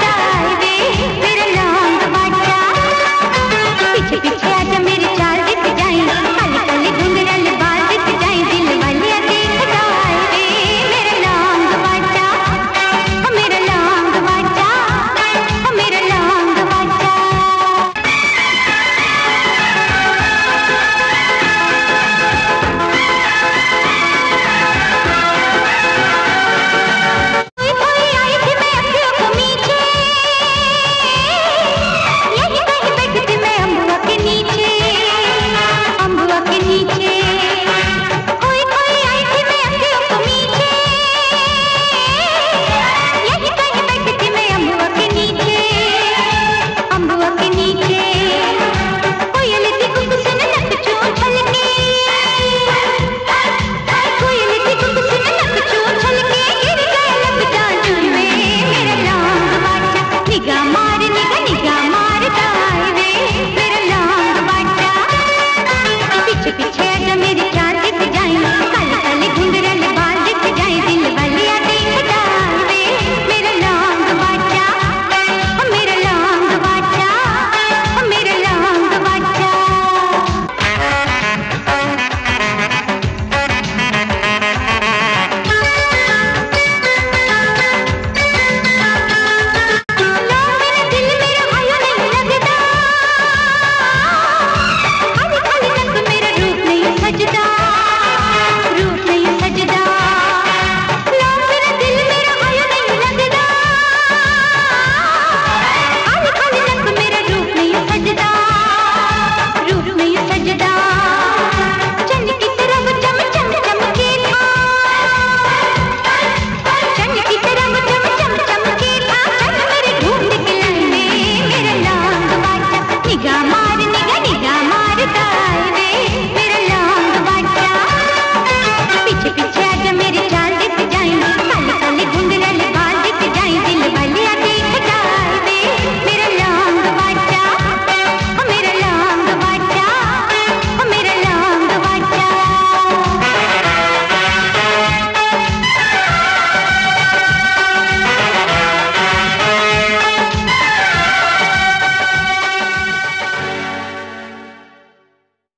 बेटा